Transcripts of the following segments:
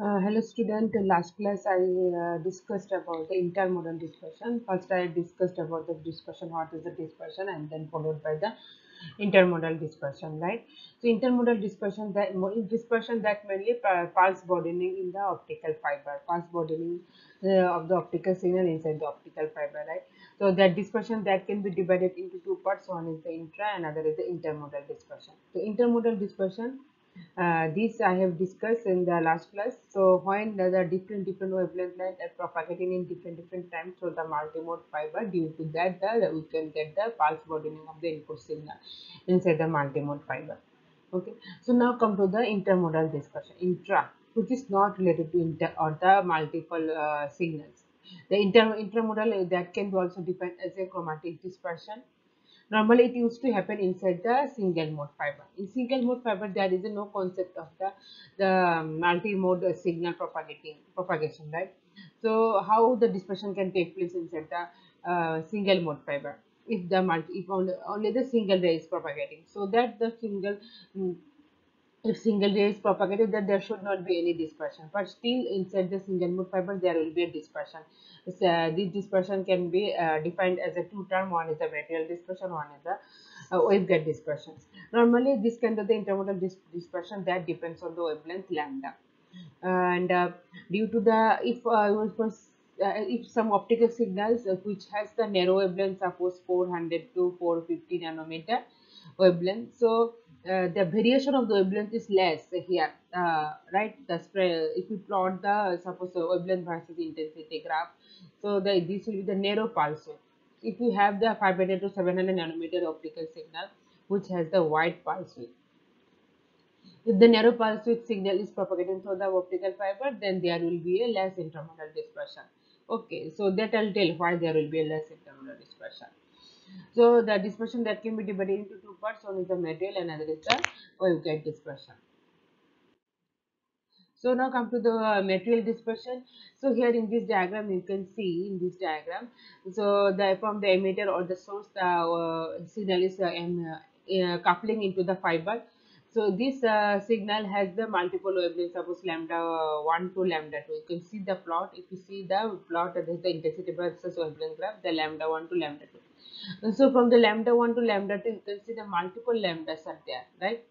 Uh, hello student, last class I uh, discussed about the intermodal dispersion. First I discussed about the dispersion, what is the dispersion and then followed by the intermodal dispersion, right? So intermodal dispersion, that dispersion that mainly pulse broadening in the optical fiber, pulse broadening uh, of the optical signal inside the optical fiber, right? So that dispersion that can be divided into two parts, one is the intra and other is the intermodal dispersion. So intermodal dispersion uh, this I have discussed in the last class. So when the, the different different wavelength length are propagating in different different times through the multimode fiber, due to that the we can get the pulse broadening of the input signal inside the multimode fiber. Okay. So now come to the intramodal dispersion. Intra, which is not related to inter or the multiple uh, signals. The inter intramodal that can be also defined as a chromatic dispersion Normally, it used to happen inside the single mode fiber. In single mode fiber, there is no concept of the the multi-mode signal propagating propagation, right? So, how the dispersion can take place inside the uh, single mode fiber? If the multi, if only, only the single ray is propagating, so that the single mm, if single ray is propagated then there should not be any dispersion. But still inside the single mode fiber there will be a dispersion. So, uh, this dispersion can be uh, defined as a two term one is the material dispersion one is the uh, waveguide dispersion. Normally this kind of the intramodal dis dispersion that depends on the wavelength lambda. And uh, due to the if uh, uh, if some optical signals uh, which has the narrow wavelength suppose 400 to 450 nanometer wavelength so uh, the variation of the wavelength is less here uh, right? The spread if you plot the suppose the wavelength versus intensity graph so the this will be the narrow pulse if you have the 500 to 700 nanometer optical signal which has the wide pulse width. If the narrow pulse width signal is propagating through the optical fiber then there will be a less intramodal dispersion. Okay so that i'll tell why there will be a less intramodal dispersion so the dispersion that can be divided into two parts, one is the material and another is the waveguide dispersion. So now come to the material dispersion. So here in this diagram you can see in this diagram. So the from the emitter or the source the uh, signal is uh, uh, coupling into the fiber. So this uh, signal has the multiple wavelengths, suppose lambda 1 to lambda 2. You can see the plot. If you see the plot, there is the intensity versus wavelength graph, the lambda 1 to lambda 2 so from the lambda 1 to lambda 2 you can see the multiple lambdas are there right?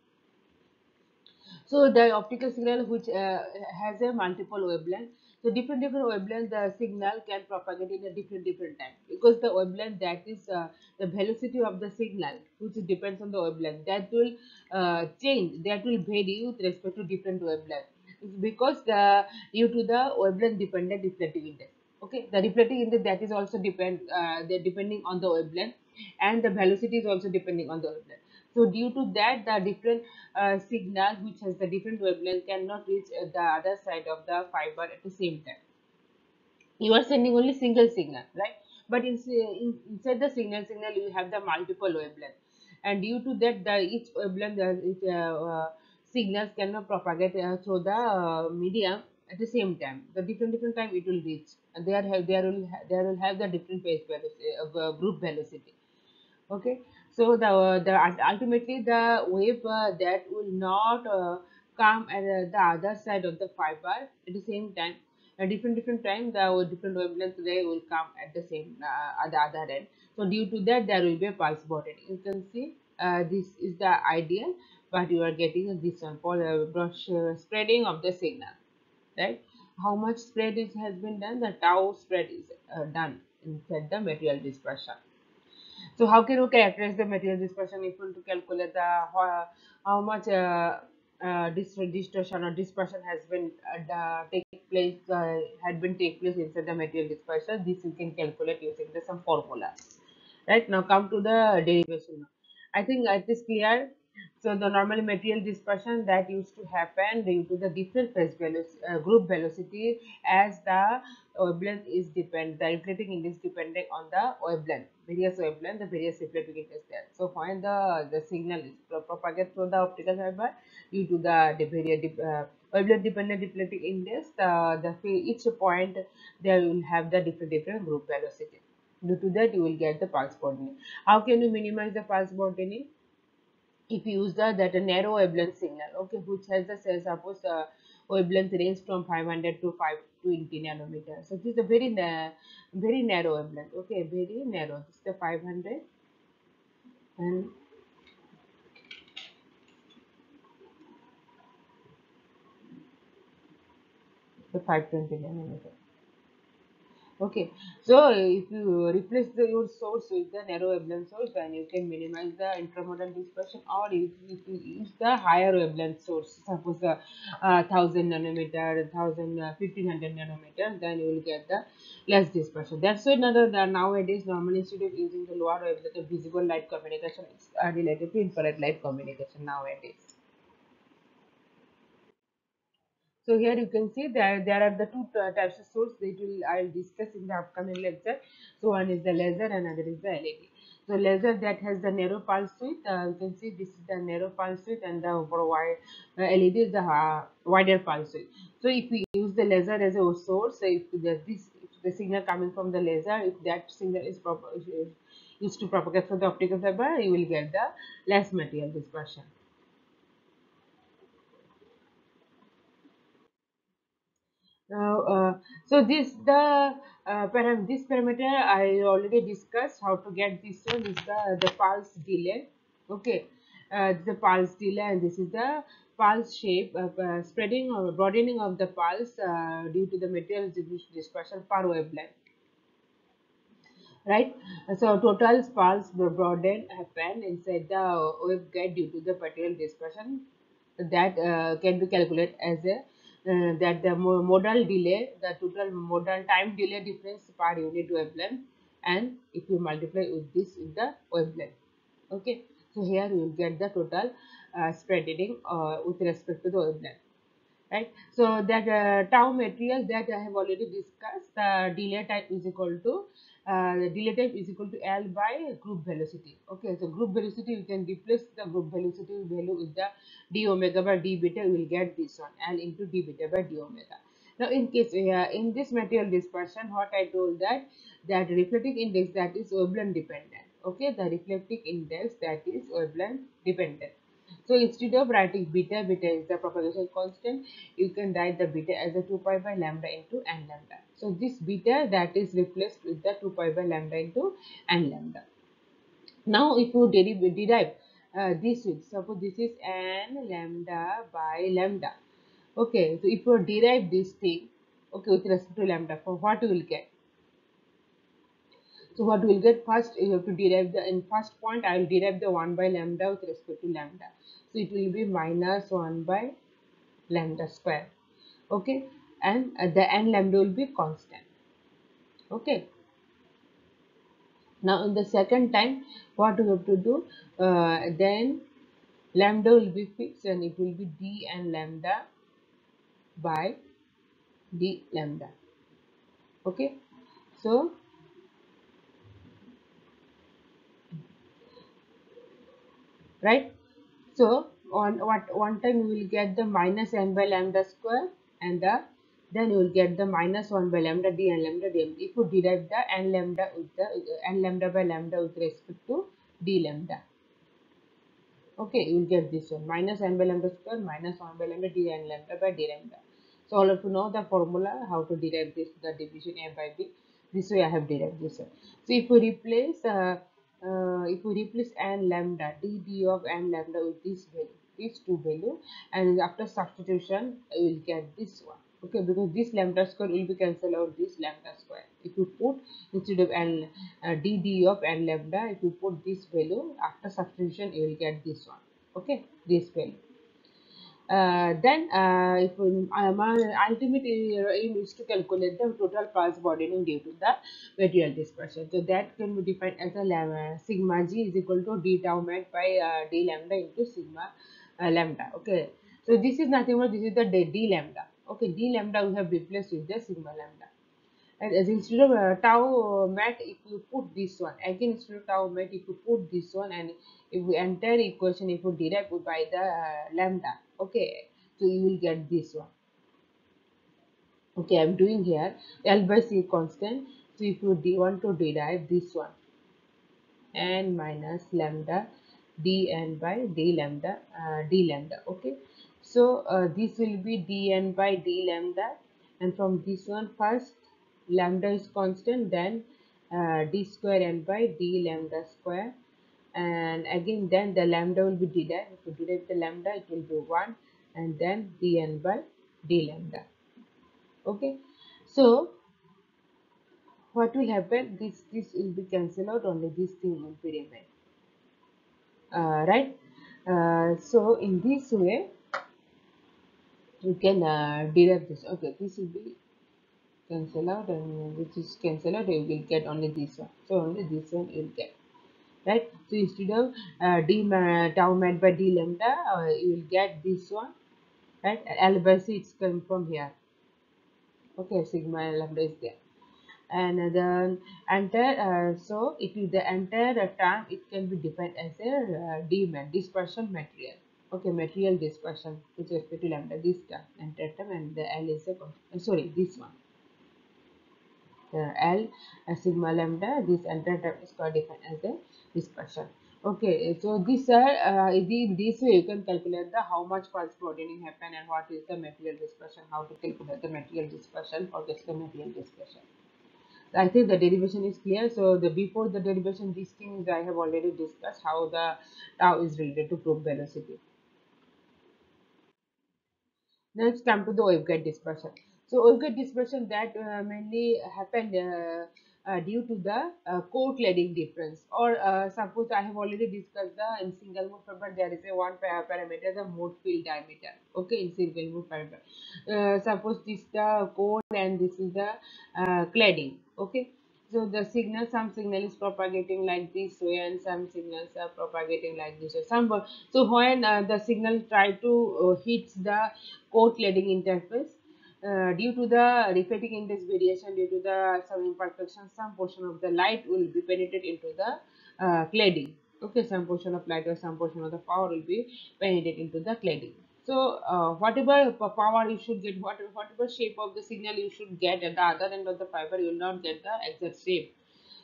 So the optical signal which uh, has a multiple wavelength. So different different wavelength the signal can propagate in a different different time. Because the wavelength that is uh, the velocity of the signal which depends on the wavelength that will uh, change that will vary with respect to different wavelength. Because the due to the wavelength dependent reflective index okay the reflecting index that is also depend uh, they're depending on the wavelength and the velocity is also depending on the wavelength so due to that the different uh, signal which has the different wavelength cannot reach uh, the other side of the fiber at the same time. You are sending only single signal right? But in, in inside the signal signal you have the multiple wavelength and due to that the each wavelength uh, uh, signals cannot propagate uh, through the uh, medium at the same time the different different time it will reach. And there have there will there will have the different phase velocity uh, group velocity. Okay? So the the ultimately the wave uh, that will not uh, come at uh, the other side of the fiber at the same time. At different different time the different wavelength ray will come at the same uh, at the other end. So due to that there will be a pulse broadening you can see uh, this is the ideal but you are getting this one for the brush spreading of the signal right? How much spread is has been done? The tau spread is uh, done inside the material dispersion. So how can you characterize the material dispersion? If you want to calculate the how, how much uh, uh, distortion or dispersion has been uh, take place uh, had been take place inside the material dispersion this you can calculate using the some formula right? Now come to the derivation. I think it is clear so the normal material dispersion that used to happen due to the different phase velocity, uh, group velocity as the wavelength is depend the reflecting index depending on the wavelength various wavelength the various reflecting index there. So find the the signal is propagated through the optical fiber due to the, the various uh, wavelength dependent reflecting index the, the each point there will have the different different group velocity. Due to that you will get the pulse broadening how can you minimize the pulse broadening if you use the that narrow wavelength signal okay which has the say suppose uh, wavelength range from 500 to 520 nanometers. So this is a very very narrow wavelength. Okay, very narrow. This is the 500 and the 520 nanometer okay. So if you replace the, your source with the narrow wavelength source then you can minimize the intramodal dispersion or if, if you use the higher wavelength source suppose the uh, 1000 nanometer 1000 uh, 1500 nanometer then you will get the less dispersion. That's why another that nowadays normally instead of using the lower wavelength visible light communication. Uh, related to infrared light communication nowadays so here you can see that there are the two types of source that will I will discuss in the upcoming lecture. So one is the laser and other is the LED. So laser that has the narrow pulse width, uh, you can see this is the narrow pulse width and the wide uh, LED is the uh, wider pulse width. So if we use the laser as a source, so if the, this if the signal coming from the laser, if that signal is proper used to propagate from the optical fiber, you will get the less material dispersion. Now, uh, so this the uh, param this parameter I already discussed how to get this one is the the pulse delay. Okay, uh, the pulse delay and this is the pulse shape uh, spreading or broadening of the pulse uh, due to the material dispersion per wavelength. Right, so total pulse broaden happen inside the waveguide due to the material dispersion that uh, can be calculated as a uh, that the modal delay, the total modal time delay difference per unit wavelength and if you multiply with this with the wavelength. Okay, so here you will get the total uh, spreading uh, with respect to the wavelength. Right, so that uh, tau material that I have already discussed, the delay time is equal to uh, the delay time is equal to L by group velocity. Okay, so group velocity you can replace the group velocity value with the d omega by d beta. You will get this one L into d beta by d omega. Now, in case uh, in this material dispersion, what I told that that reflecting index that is wavelength dependent. Okay, the reflecting index that is wavelength dependent. So instead of writing beta, beta is the propagation constant, you can write the beta as a 2 pi by lambda into n lambda. So this beta that is replaced with the 2 pi by lambda into n lambda. Now if you derive, derive uh, this suppose this is n lambda by lambda. Okay, so if you derive this thing, okay, with respect to lambda, for what you will get? So what we will get first you have to derive the in first point I will derive the 1 by lambda with respect to lambda. So it will be minus 1 by lambda square. Okay and uh, the n lambda will be constant. Okay. Now in the second time what we have to do uh, then lambda will be fixed and it will be d n lambda by d lambda. Okay. So right so on what one time you will get the minus n by lambda square and the then you will get the minus 1 by lambda d and lambda d if you derive the n lambda with the n lambda by lambda with respect to d lambda. Okay you will get this one. Minus n by lambda square minus 1 by lambda d and lambda by d lambda. So all of you know the formula how to derive this the division a by b. This way i have derived this one. So if we replace uh, uh, if we replace n lambda d d of n lambda with this value these two value and after substitution we will get this one. Okay because this lambda square will be cancelled out this lambda square. If you put instead of n uh, d d of n lambda if you put this value after substitution you will get this one. Okay this value then uh, if uh, my ultimate aim is to calculate the total pulse broadening due to the material dispersion. So that can be defined as a lambda, sigma g is equal to d tau max by uh, d lambda into sigma uh, lambda. Okay. So this is nothing but this is the d, d lambda. Okay, d lambda we have replaced with the sigma lambda. And as instead of uh, tau mat, if you put this one, again instead of tau mat, if you put this one and if we enter equation, if you derive by the lambda, okay so you will get this one. Okay i'm doing here l by c constant. So if you want to derive this one n minus lambda d n by d lambda uh, d lambda okay? So uh, this will be dn by d lambda and from this one first lambda is constant then uh, d square n by d lambda square and again then the lambda will be derived if you derive the lambda it will be 1 and then dn by d lambda. Okay? So what will happen? This this will be cancelled out. Only this thing will be remain. Uh, right? Uh, so in this way you can uh, derive this. Okay this will be cancel out. And which is cancel out you will get only this one. So only this one you will get right? So instead of uh, d tau mat by d lambda uh, you will get this one right? L by c it's come from here. Okay sigma lambda is there. And the entire uh, so it is the entire term it can be defined as a uh, d mat dispersion material. Okay material dispersion with respect to lambda this term entire term and the l is a uh, sorry this one. Uh, l uh, sigma lambda this entire term is called defined as a dispersion okay so this uh, in this way you can calculate the how much pulse broadening happen and what is the material dispersion how to calculate the material dispersion or just the material dispersion I think the derivation is clear. So the before the derivation, these things I have already discussed how the tau is related to group velocity. Next come to the waveguide dispersion. So waveguide dispersion that uh, mainly happened uh, due to the uh, core cladding difference. Or uh, suppose I have already discussed the in single mode fiber there is a one parameter the mode field diameter. Okay in single mode uh, suppose this the core and this is the uh, cladding. Okay so the signal some signal is propagating like this way and some signals are propagating like this way some so when uh, the signal try to uh, hit the core cladding interface uh, due to the reflecting index variation due to the some imperfection some portion of the light will be penetrated into the uh, cladding. Okay some portion of light or some portion of the power will be penetrated into the cladding. So uh, whatever power you should get whatever, whatever shape of the signal you should get at the other end of the fiber you will not get the exact shape.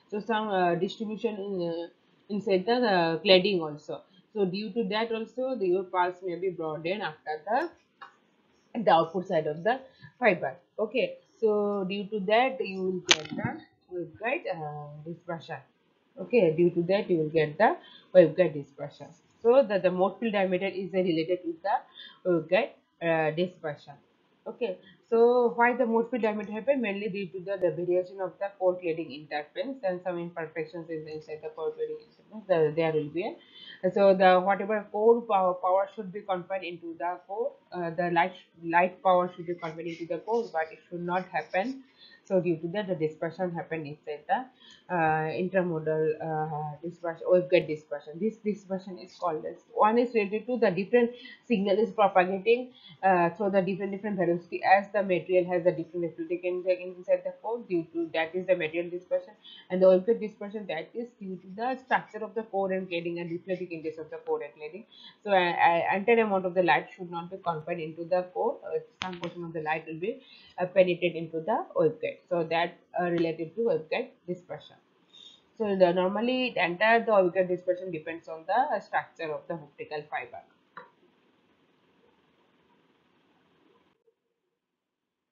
So some uh, distribution in, uh, inside the cladding also. So due to that also the your pulse may be broadened after the the output side of the fiber. Okay so due to that you will get the waveguide uh, dispersion okay due to that you will get the waveguide dispersion so that the mode field diameter is related with the waveguide uh, dispersion okay so why the mode field diameter happen mainly due to the, the variation of the core cladding interference and some imperfections inside the core cladding interference there will be a so the whatever core power, power should be confined into the core uh, the light light power should be confined into the core but it should not happen so due to that the dispersion happen inside the uh, intramodal uh, dispersion waveguide dispersion. This dispersion is called as one is related to the different signal is propagating uh, so the different different velocity as the material has a different reflecting inside the core due to that is the material dispersion. And the waveguide dispersion that is due to the structure of the core and cladding and reflecting index of the core and cladding so uh, uh, entire amount of the light should not be confined into the core uh, some portion of the light will be penetrate into the waveguide so that uh, related to waveguide dispersion. So the normally the entire the waveguide dispersion depends on the structure of the optical fiber.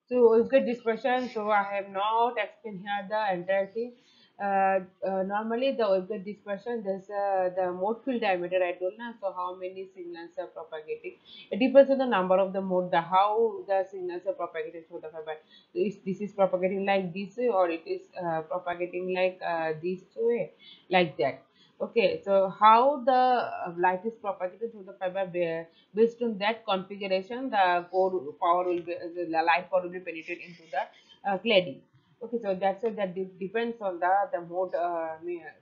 So waveguide dispersion so i have not explained here the entire thing normally the dispersion there's uh, the mode field diameter I told now so how many signals are propagating. It depends on the number of the mode the how the signals are propagated through the fiber so this is propagating like this way or it is uh, propagating like uh, this way like that. Okay so how the uh, light is propagated through the fiber based on that configuration the core power will be the light power will be penetrated into the cladding okay so that's it that depends on the the mode uh,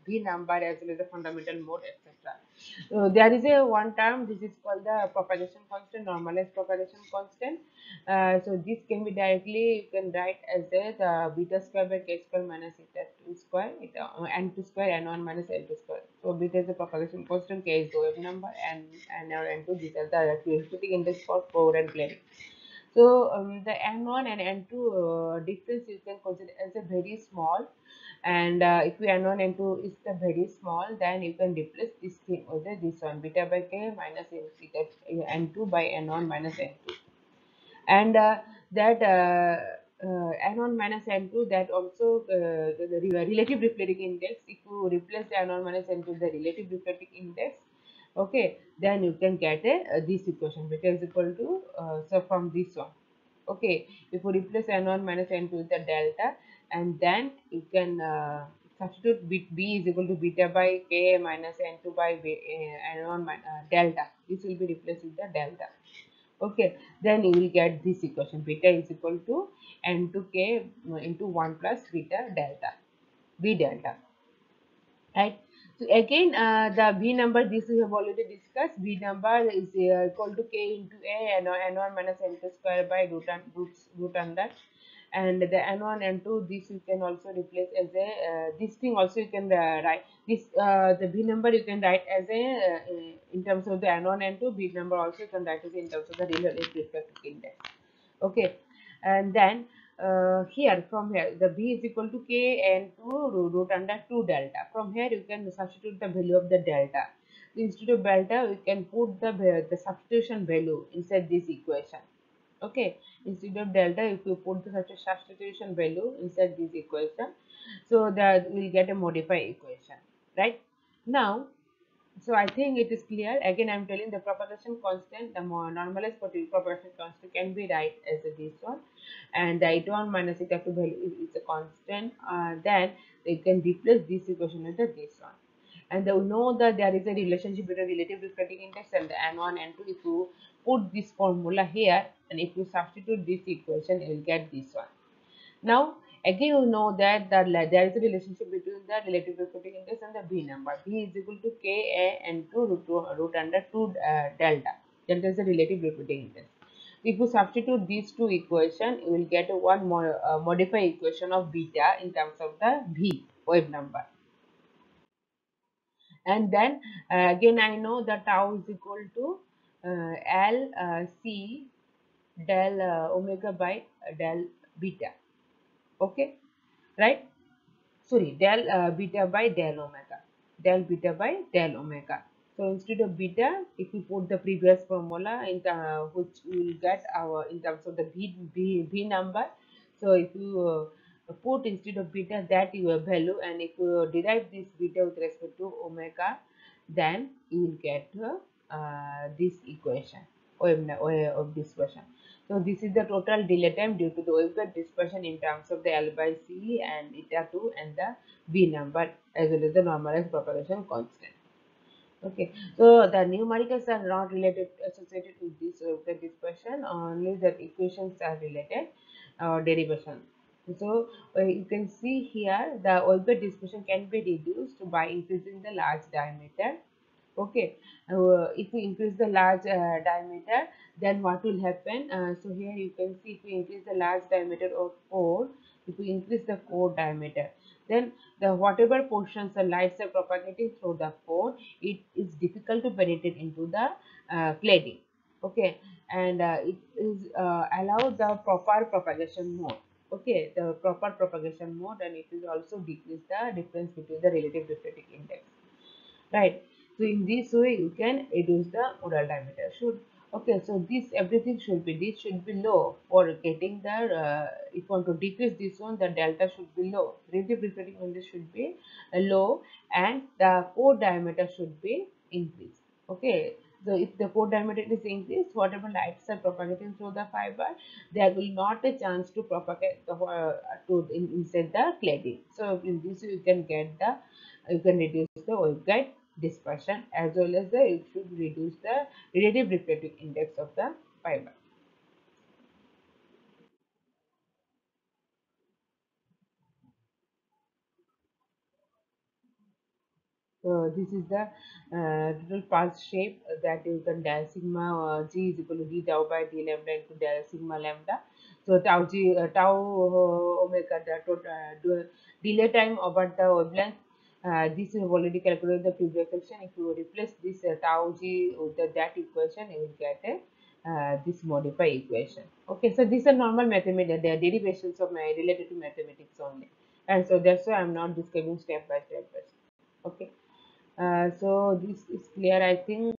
v number as well as the fundamental mode etc so there is a one term this is called the propagation constant normalized propagation constant. Uh, so this can be directly you can write as a the beta square by k square minus eta 2 square it, uh, n2 square n1 minus n2 square. So beta is the propagation constant k is the wave number and and n2 these are the characteristic index for core and cladding So um, the N1 and N2 uh, difference you can consider as a very small. And uh, if you N1 N2 is the very small then you can replace this thing with this one beta by k minus N2 by N1 minus N2 and uh, that uh, uh, N1 minus N2 that also uh, the, the relative reflecting index. If you replace the N1 minus N2 the relative reflecting index okay then you can get a uh, this equation beta is equal to uh, so from this one. Okay if you replace n1 minus n2 with the delta and then you can uh, substitute b, b is equal to beta by k minus n2 by b, uh, n1 uh, delta. This will be replaced with the delta. Okay then you will get this equation. Beta is equal to n2k into 1 plus beta delta b delta. Right so again uh, the v number this we have already discussed. V number is uh, equal to k into a and n1 minus n2 square by root, and root, root under and the n1 and n2 this you can also replace as a uh, this thing also you can uh, write. This uh, the v number you can write as a uh, in terms of the n1 and n2 v number also you can write as in terms of the relative refractive index. Okay. And then uh, here from here the b is equal to k and 2 root under 2 delta. From here you can substitute the value of the delta. Instead of delta we can put the the substitution value inside this equation. Okay? Instead of delta if you put the substitution value inside this equation so that we'll get a modified equation. Right? Now so I think it is clear. Again, I'm telling the propagation constant, the more normalized propagation constant can be write as this one, and the eta 1 minus eta 2 value is, a constant. Uh, then you can replace this equation with the this one. And we know that there is a relationship between relative refracting index and the N1 and 2. If you put this formula here and if you substitute this equation, you will get this one. Now, again you know that the, there is a relationship between the relative refracting index and the v number. B is equal to k a and 2 root, root under 2 uh, delta. Is the relative refracting index. If you substitute these two equations, you will get one more uh, modified equation of beta in terms of the v wave number. And then uh, again i know that tau is equal to uh, l uh, c del uh, omega by del beta okay? Right? Sorry del uh, beta by del omega. Del beta by del omega. So instead of beta if we put the previous formula in the, which we will get our in terms of the b, b, v number. So if you uh, put instead of beta that your value. And if you derive this beta with respect to omega then you will get uh, this equation. Of, of this question so this is the total delay time due to the waveguide dispersion in terms of the L by C and eta 2 and the V number as well as the normalized propagation constant. Okay, so the numericals are not related associated with this waveguide dispersion, only the equations are related or uh, derivation. So uh, you can see here the waveguide dispersion can be reduced by increasing the large diameter okay uh, if we increase the large uh, diameter then what will happen? Uh, so here you can see if we increase the large diameter of core if we increase the core diameter then the whatever portions the lights are propagating through the core it is difficult to penetrate into the uh, cladding. Okay and uh, it is uh, allow the proper propagation mode. Okay the proper propagation mode and it will also decrease the difference between the relative refractive index. Right so in this way you can reduce the modal diameter. Should okay so this everything should be this should be low for getting the uh, if you want to decrease this one the delta should be low. Relative refracting index should be uh, low and the core diameter should be increased. Okay so if the core diameter is increased whatever lights are propagating through the fiber there will not a chance to propagate the uh, to inside the cladding. So in this you can get the you can reduce the waveguide dispersion as well as the it should reduce the relative refractive index of the fiber. So this is the uh, total pulse shape that is the del sigma uh, g is equal to d tau by d lambda into del sigma lambda. So tau g uh, tau uh, omega the total uh, delay time over the wavelength uh, this we have already calculated the previous section if you replace this uh, tau g with the, that equation you will get a uh, this modify equation. Okay so these are normal mathematics they are derivations of my related to mathematics only. And so that's why i'm not describing step by step okay. Uh, so this is clear i think